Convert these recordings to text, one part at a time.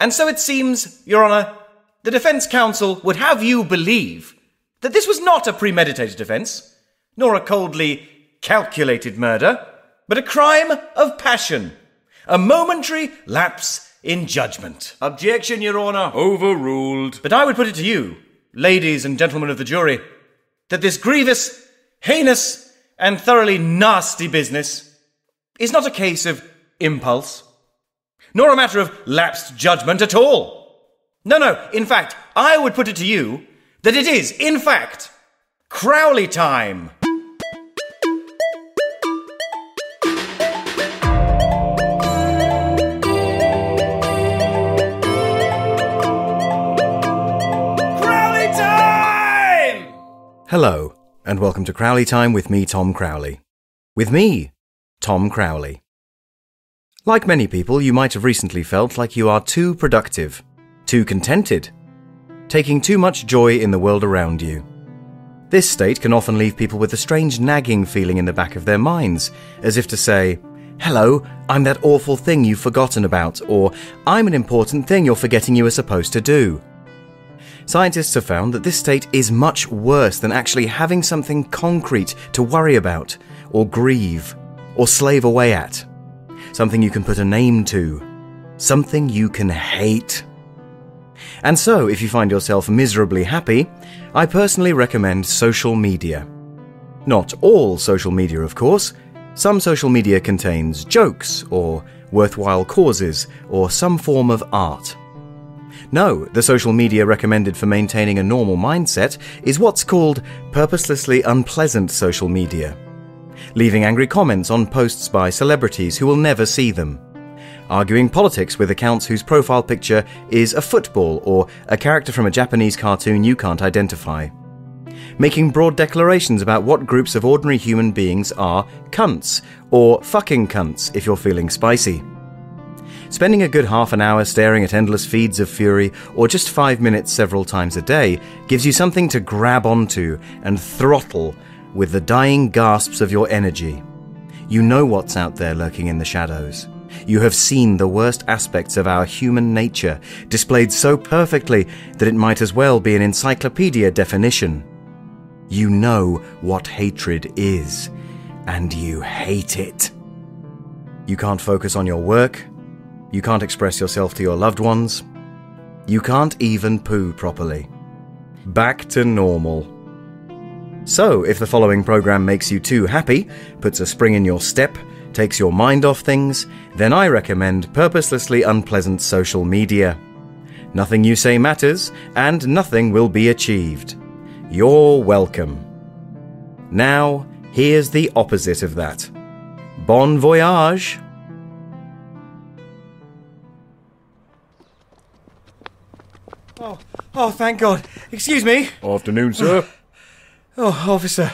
And so it seems, Your Honour, the Defence Counsel would have you believe that this was not a premeditated offence, nor a coldly calculated murder, but a crime of passion, a momentary lapse in judgment. Objection, Your Honour. Overruled. But I would put it to you, ladies and gentlemen of the jury, that this grievous, heinous, and thoroughly nasty business is not a case of impulse, nor a matter of lapsed judgment at all. No, no, in fact, I would put it to you that it is, in fact, Crowley time. Crowley time! Hello, and welcome to Crowley Time with me, Tom Crowley. With me, Tom Crowley. Like many people, you might have recently felt like you are too productive, too contented, taking too much joy in the world around you. This state can often leave people with a strange nagging feeling in the back of their minds, as if to say, Hello, I'm that awful thing you've forgotten about, or I'm an important thing you're forgetting you were supposed to do. Scientists have found that this state is much worse than actually having something concrete to worry about, or grieve, or slave away at. Something you can put a name to. Something you can hate. And so, if you find yourself miserably happy, I personally recommend social media. Not all social media, of course. Some social media contains jokes, or worthwhile causes, or some form of art. No, the social media recommended for maintaining a normal mindset is what's called purposelessly unpleasant social media. Leaving angry comments on posts by celebrities who will never see them. Arguing politics with accounts whose profile picture is a football or a character from a Japanese cartoon you can't identify. Making broad declarations about what groups of ordinary human beings are cunts, or fucking cunts if you're feeling spicy. Spending a good half an hour staring at endless feeds of fury, or just five minutes several times a day, gives you something to grab onto and throttle with the dying gasps of your energy. You know what's out there lurking in the shadows. You have seen the worst aspects of our human nature displayed so perfectly that it might as well be an encyclopedia definition. You know what hatred is, and you hate it. You can't focus on your work. You can't express yourself to your loved ones. You can't even poo properly. Back to normal. So, if the following program makes you too happy, puts a spring in your step, takes your mind off things, then I recommend purposelessly unpleasant social media. Nothing you say matters, and nothing will be achieved. You're welcome. Now, here's the opposite of that. Bon voyage! Oh, oh, thank God. Excuse me. Afternoon, sir. Oh, officer,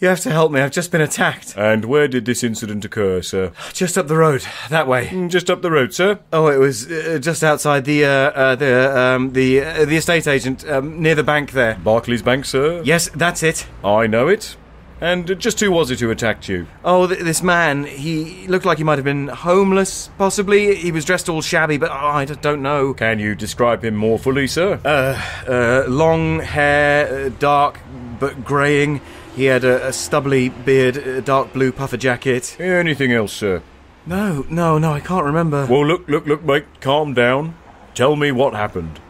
you have to help me. I've just been attacked. and where did this incident occur, sir? Just up the road, that way. Mm, Just up the road, sir. Oh, it was uh, just outside the uh, uh, the um, the uh, the estate agent um, near the bank there. Barclays Bank, sir. Yes, that's it. I know it. And just who was it who attacked you? Oh, th- this man. He looked like he might have been homeless, possibly. He was dressed all shabby, but oh, I d- don't know. Can you describe him more fully, sir? Uh, uh, long hair, uh, dark but greying. He had a, a stubbly beard, a dark blue puffer jacket. Anything else, sir? No, no, no, I can't remember. Well, look, look, look, mate. Calm down. Tell me what happened.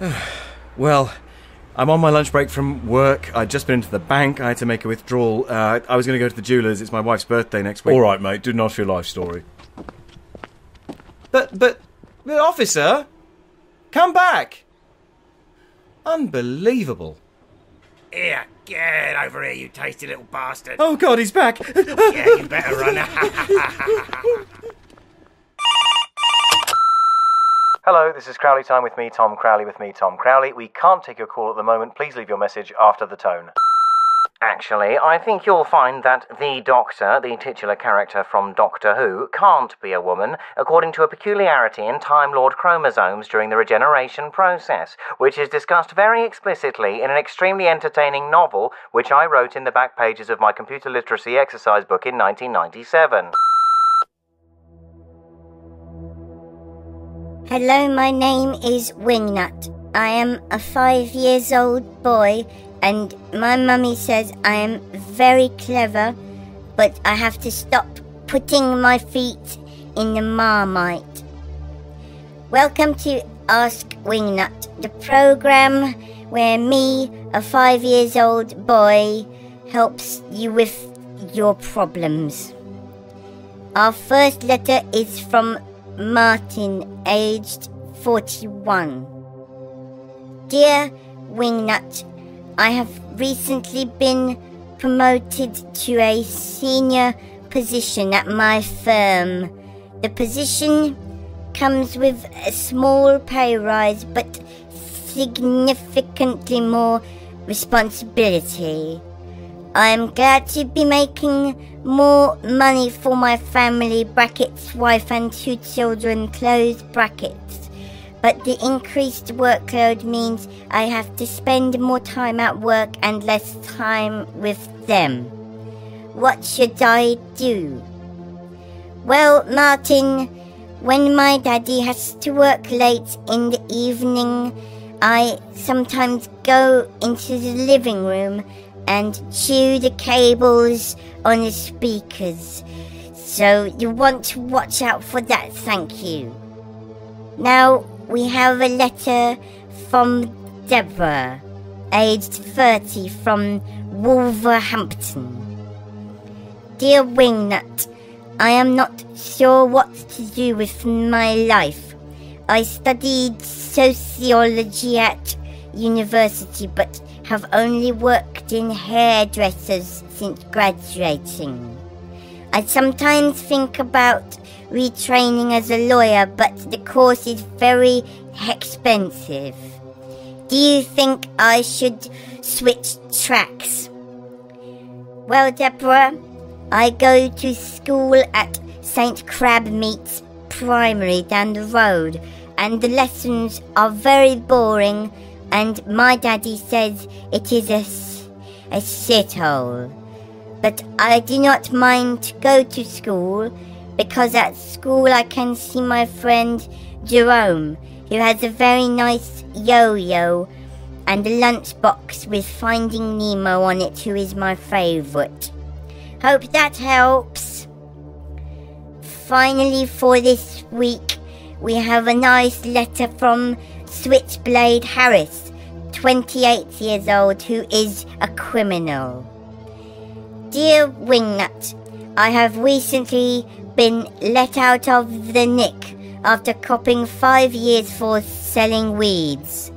Well, I'm on my lunch break from work. I'd just been into the bank. I had to make a withdrawal. Uh, I was going to go to the jeweller's. It's my wife's birthday next week. All right, mate. Do not ask your life story. But, but, but, officer, come back. Unbelievable. Here, get over here, you tasty little bastard. Oh, God, he's back. Yeah, you better run. Hello, this is Crowley Time with me, Tom Crowley with me, Tom Crowley. We can't take your call at the moment. Please leave your message after the tone. Actually, I think you'll find that the Doctor, the titular character from Doctor Who, can't be a woman, according to a peculiarity in Time Lord chromosomes during the regeneration process, which is discussed very explicitly in an extremely entertaining novel which I wrote in the back pages of my computer literacy exercise book in 1997. Hello, my name is Wingnut. I am a five years old boy, and my mummy says I am very clever, but I have to stop putting my feet in the marmite. Welcome to Ask Wingnut, the program where me, a five years old boy, helps you with your problems. Our first letter is from Martin, aged 41. Dear Wingnut, I have recently been promoted to a senior position at my firm. The position comes with a small pay rise but significantly more responsibility. I am glad to be making more money for my family brackets, wife and two children close brackets. But the increased workload means I have to spend more time at work and less time with them. What should I do? Well, Martin, when my daddy has to work late in the evening, I sometimes go into the living room and chew the cables on the speakers. So you want to watch out for that, thank you. Now we have a letter from Deborah, aged 30, from Wolverhampton. Dear Wingnut, I am not sure what to do with my life. I studied sociology at university, but have only worked in hairdressers since graduating. I sometimes think about retraining as a lawyer, but the course is very expensive. Do you think I should switch tracks? Well, Deborah, I go to school at St. Crabmeat's Primary down the road, and the lessons are very boring and my daddy says it is a, a shithole. But I do not mind to go to school because at school I can see my friend Jerome, who has a very nice yo-yo and a lunchbox with Finding Nemo on it, who is my favourite. Hope that helps. Finally, for this week, we have a nice letter from Switchblade Harris, 28 years old, who is a criminal. Dear Wingnut, I have recently been let out of the nick after copping five years for selling weeds.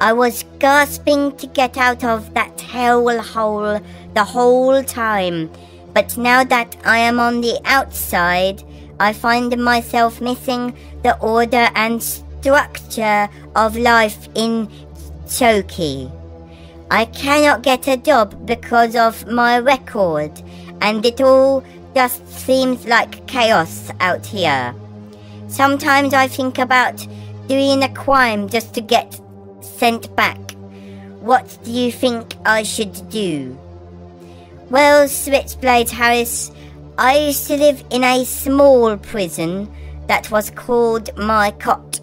I was gasping to get out of that hell hole the whole time, but now that I am on the outside, I find myself missing the order and structure of life in Choki. I cannot get a job because of my record, and it all just seems like chaos out here. Sometimes I think about doing a crime just to get sent back. What do you think I should do? Well, Switchblade Harris, I used to live in a small prison that was called my cot.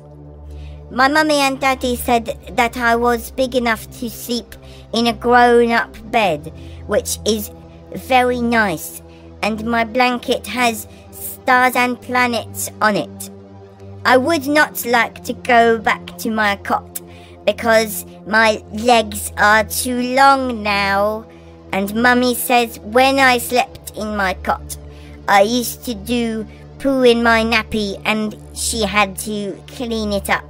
My mummy and daddy said that I was big enough to sleep in a grown up bed, which is very nice, and my blanket has stars and planets on it. I would not like to go back to my cot because my legs are too long now, and mummy says when I slept in my cot, I used to do poo in my nappy and she had to clean it up.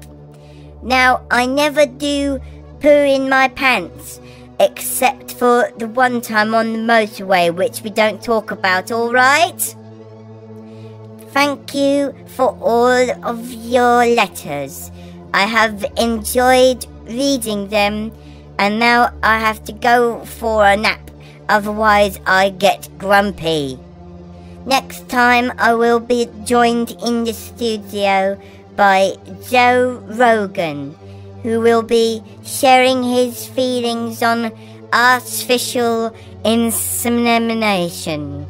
Now, I never do poo in my pants, except for the one time on the motorway, which we don't talk about, alright? Thank you for all of your letters. I have enjoyed reading them, and now I have to go for a nap, otherwise, I get grumpy. Next time, I will be joined in the studio by Joe Rogan, who will be sharing his feelings on artificial insemination.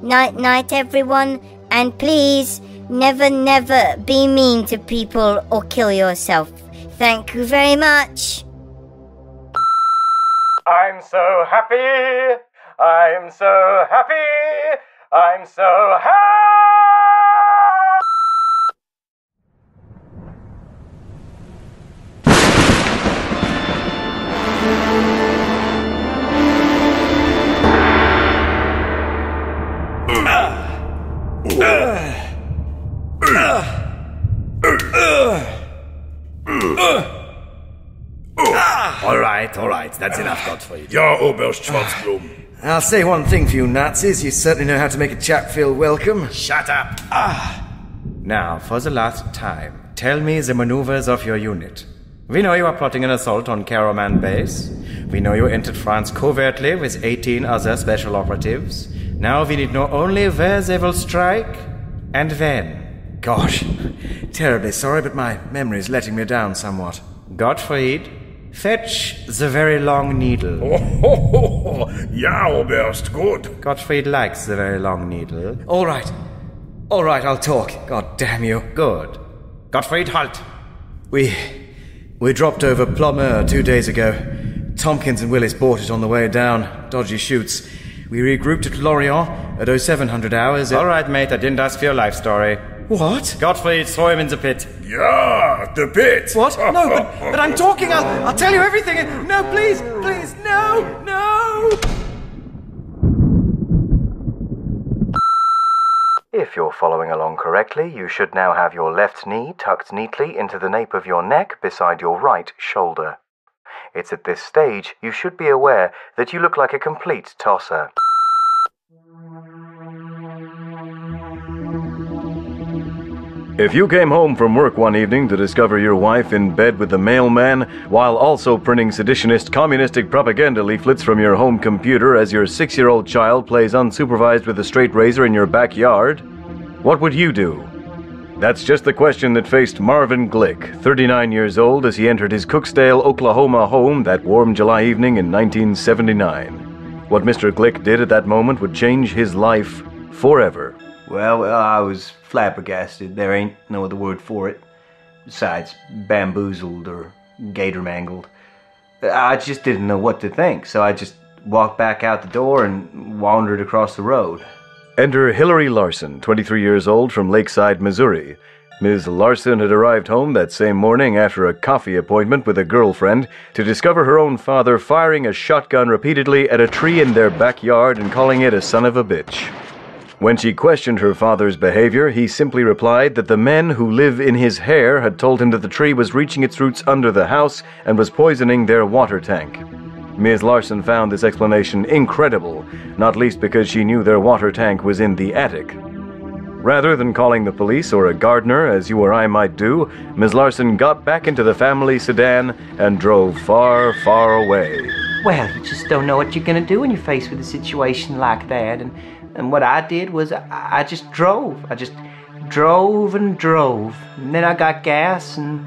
Night night, everyone, And please, never, never be mean to people or kill yourself. Thank you very much. I'm so happy. I'm so happy. I'm so happy. Right. That's enough, Gottfried. Ja, Oberst Schwarzblum. I'll say one thing for you Nazis. You certainly know how to make a chap feel welcome. Shut up. Ah. Now, for the last time, tell me the maneuvers of your unit. We know you are plotting an assault on Caraman Base. We know you entered France covertly with 18 other special operatives. Now we need know only where they will strike and when. Gosh, terribly sorry, but my memory's letting me down somewhat. Gottfried, fetch the very long needle. Oh, ja, Oberst, good. Gottfried likes the very long needle. All right. All right, I'll talk. God damn you. Good. Gottfried, halt! We. We dropped over Ploemeur two days ago. Tompkins and Willis bought it on the way down. Dodgy chutes. We regrouped at Lorient at 0700 hours. It- All right, mate, I didn't ask for your life story. What? Gottfried, throw him in the pit. Yeah, the pit. What? No, but, but I'm talking. I'll, I'll tell you everything. No, please, please, no, no. If you're following along correctly, you should now have your left knee tucked neatly into the nape of your neck beside your right shoulder. It's at this stage you should be aware that you look like a complete tosser. If you came home from work one evening to discover your wife in bed with the mailman while also printing seditionist communistic propaganda leaflets from your home computer as your six year old child plays unsupervised with a straight razor in your backyard, what would you do? That's just the question that faced Marvin Glick, 39 years old, as he entered his Cooksdale, Oklahoma home that warm July evening in 1979. What Mr. Glick did at that moment would change his life forever. Well, well, I was flabbergasted. There ain't no other word for it. Besides bamboozled or gator mangled. I just didn't know what to think, so I just walked back out the door and wandered across the road. Enter Hillary Larson, 23 years old, from Lakeside, Missouri. Ms. Larson had arrived home that same morning after a coffee appointment with a girlfriend to discover her own father firing a shotgun repeatedly at a tree in their backyard and calling it a son of a bitch. When she questioned her father's behavior, he simply replied that the men who live in his hair had told him that the tree was reaching its roots under the house and was poisoning their water tank. Ms. Larson found this explanation incredible, not least because she knew their water tank was in the attic. Rather than calling the police or a gardener, as you or I might do, Ms. Larson got back into the family sedan and drove far, far away. Well, you just don't know what you're gonna do when you're faced with a situation like that. And, and what I did was I, I just drove. I just drove and drove. And then I got gas and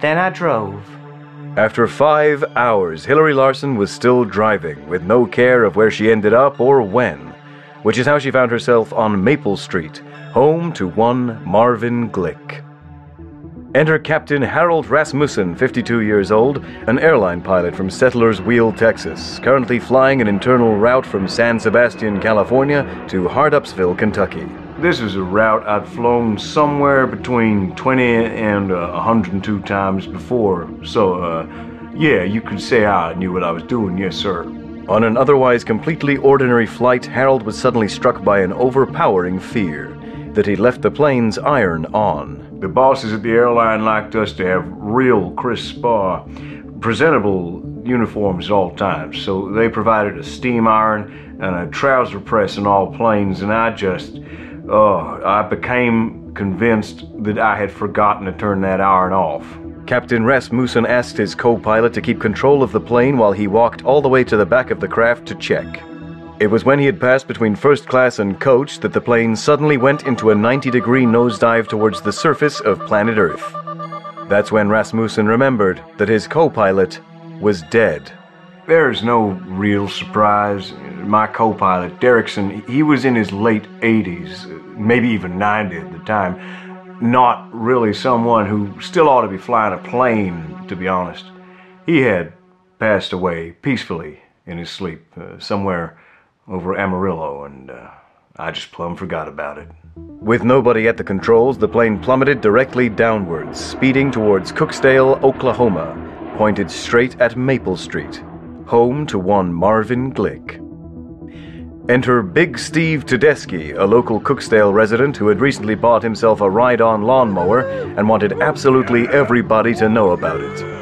then I drove. After five hours, Hillary Larson was still driving, with no care of where she ended up or when, which is how she found herself on Maple Street, home to one Marvin Glick. Enter Captain Harold Rasmussen, 52 years old, an airline pilot from Settlers Wheel, Texas, currently flying an internal route from San Sebastian, California to Hardupsville, Kentucky. This is a route I'd flown somewhere between 20 and uh, 102 times before, so, uh, yeah, you could say I knew what I was doing, yes, sir. On an otherwise completely ordinary flight, Harold was suddenly struck by an overpowering fear that he'd left the plane's iron on. The bosses at the airline liked us to have real crisp, uh, presentable uniforms at all times, so they provided a steam iron and a trouser press in all planes, and I just, oh, I became convinced that I had forgotten to turn that iron off. Captain Rasmussen asked his co pilot to keep control of the plane while he walked all the way to the back of the craft to check. It was when he had passed between first class and coach that the plane suddenly went into a 90 degree nosedive towards the surface of planet Earth. That's when Rasmussen remembered that his co pilot was dead. there's no real surprise. My co pilot, Derrickson, he was in his late 80s, maybe even 90 at the time. Not really someone who still ought to be flying a plane, to be honest. He had passed away peacefully in his sleep, uh, somewhere over Amarillo, and uh, I just plumb forgot about it. With nobody at the controls, the plane plummeted directly downwards, speeding towards Cooksdale, Oklahoma, pointed straight at Maple Street home to one Marvin Glick. Enter Big Steve Tedeschi, a local Cooksdale resident who had recently bought himself a ride on lawnmower and wanted absolutely everybody to know about it.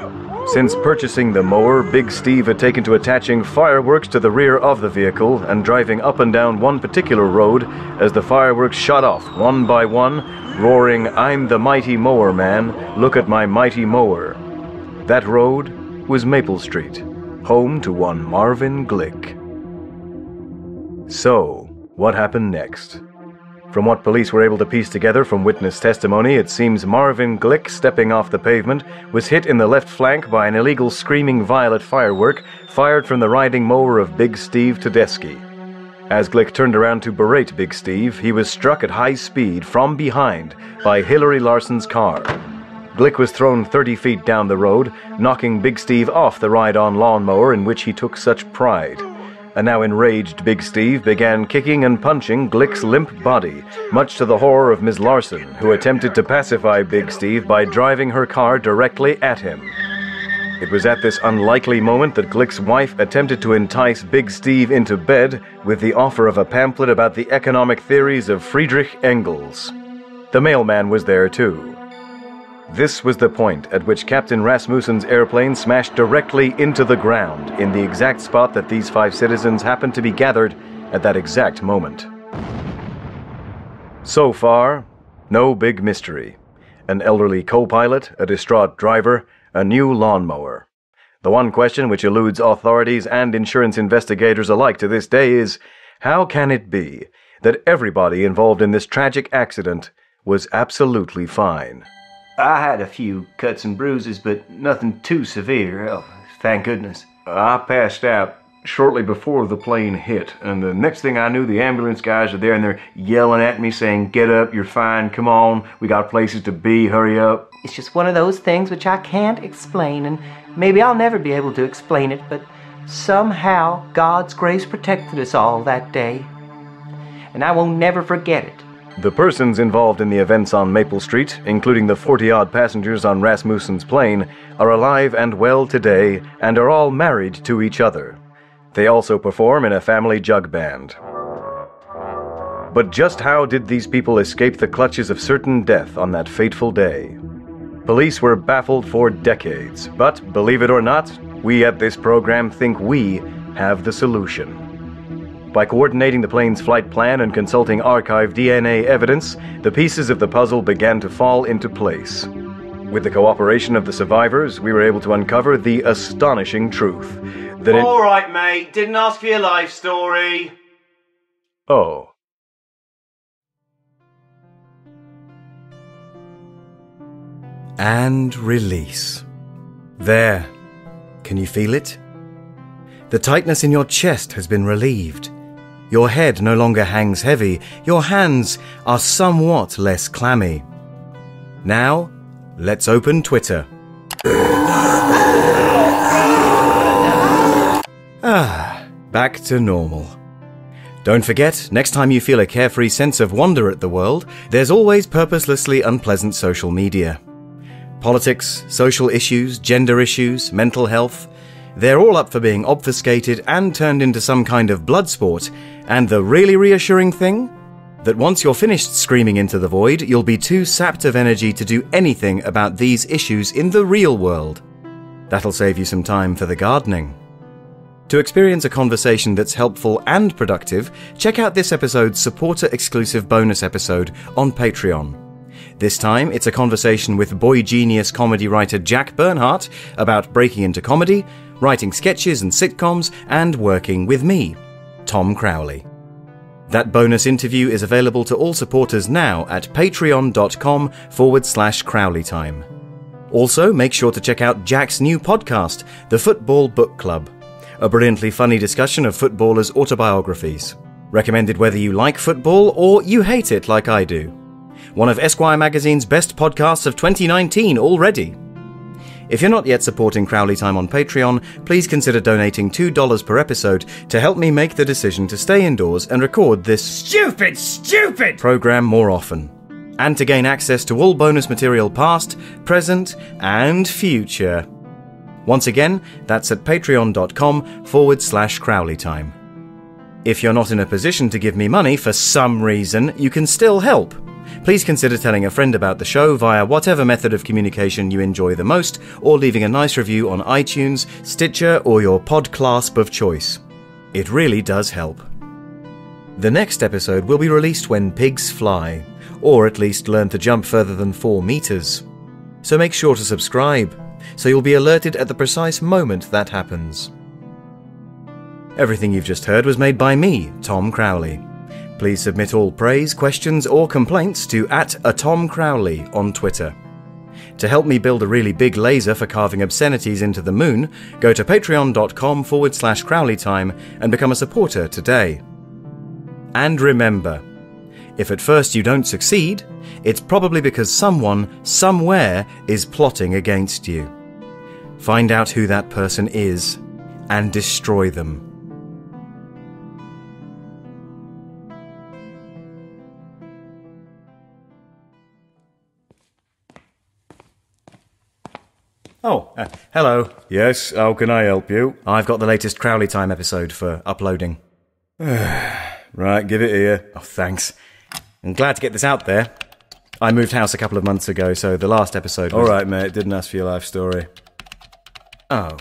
Since purchasing the mower, Big Steve had taken to attaching fireworks to the rear of the vehicle and driving up and down one particular road as the fireworks shot off one by one, roaring, I'm the mighty mower man, look at my mighty mower. That road was Maple Street home to one Marvin Glick. So, what happened next? From what police were able to piece together from witness testimony, it seems Marvin Glick, stepping off the pavement, was hit in the left flank by an illegal screaming violet firework fired from the riding mower of Big Steve Tedeschi. As Glick turned around to berate Big Steve, he was struck at high speed from behind by Hillary Larson's car. Glick was thrown 30 feet down the road, knocking Big Steve off the ride on lawnmower in which he took such pride. A now enraged Big Steve began kicking and punching Glick's limp body, much to the horror of Miss Larson, who attempted to pacify Big Steve by driving her car directly at him. It was at this unlikely moment that Glick's wife attempted to entice Big Steve into bed with the offer of a pamphlet about the economic theories of Friedrich Engels. The mailman was there too. This was the point at which Captain Rasmussen's airplane smashed directly into the ground in the exact spot that these five citizens happened to be gathered at that exact moment. So far, no big mystery. An elderly co pilot, a distraught driver, a new lawnmower. The one question which eludes authorities and insurance investigators alike to this day is how can it be that everybody involved in this tragic accident was absolutely fine? I had a few cuts and bruises, but nothing too severe. Oh, thank goodness. I passed out shortly before the plane hit, and the next thing I knew, the ambulance guys are there and they're yelling at me saying, Get up, you're fine, come on, we got places to be, hurry up. It's just one of those things which I can't explain, and maybe I'll never be able to explain it, but somehow God's grace protected us all that day. And I will never forget it. The persons involved in the events on Maple Street, including the 40 odd passengers on Rasmussen's plane, are alive and well today and are all married to each other. They also perform in a family jug band. But just how did these people escape the clutches of certain death on that fateful day? Police were baffled for decades, but believe it or not, we at this program think we have the solution. By coordinating the plane's flight plan and consulting archived DNA evidence, the pieces of the puzzle began to fall into place. With the cooperation of the survivors, we were able to uncover the astonishing truth that it. All right, mate, didn't ask for your life story. Oh. And release. There. Can you feel it? The tightness in your chest has been relieved. Your head no longer hangs heavy, your hands are somewhat less clammy. Now, let's open Twitter. ah, back to normal. Don't forget, next time you feel a carefree sense of wonder at the world, there's always purposelessly unpleasant social media. Politics, social issues, gender issues, mental health, they're all up for being obfuscated and turned into some kind of blood sport. And the really reassuring thing? That once you're finished screaming into the void, you'll be too sapped of energy to do anything about these issues in the real world. That'll save you some time for the gardening. To experience a conversation that's helpful and productive, check out this episode's supporter exclusive bonus episode on Patreon. This time, it's a conversation with boy genius comedy writer Jack Bernhardt about breaking into comedy, writing sketches and sitcoms, and working with me, Tom Crowley. That bonus interview is available to all supporters now at patreon.com forward slash Crowley Time. Also, make sure to check out Jack's new podcast, The Football Book Club. a brilliantly funny discussion of footballers' autobiographies. Recommended whether you like football or you hate it like I do. One of Esquire magazine's best podcasts of 2019 already. If you're not yet supporting Crowley Time on Patreon, please consider donating $2 per episode to help me make the decision to stay indoors and record this Stupid, stupid! program more often. And to gain access to all bonus material past, present, and future. Once again, that's at patreon.com forward slash Crowley Time. If you're not in a position to give me money for some reason, you can still help. Please consider telling a friend about the show via whatever method of communication you enjoy the most, or leaving a nice review on iTunes, Stitcher, or your podclasp of choice. It really does help. The next episode will be released when pigs fly, or at least learn to jump further than 4 meters. So make sure to subscribe, so you'll be alerted at the precise moment that happens. Everything you've just heard was made by me, Tom Crowley. Please submit all praise, questions, or complaints to at a Tom Crowley on Twitter. To help me build a really big laser for carving obscenities into the moon, go to patreon.com forward slash crowleytime and become a supporter today. And remember, if at first you don't succeed, it's probably because someone, somewhere, is plotting against you. Find out who that person is and destroy them. Oh, uh, hello. Yes, how can I help you? I've got the latest Crowley Time episode for uploading. Right, give it here. Oh, thanks. I'm glad to get this out there. I moved house a couple of months ago, so the last episode was. All right, mate, didn't ask for your life story. Oh.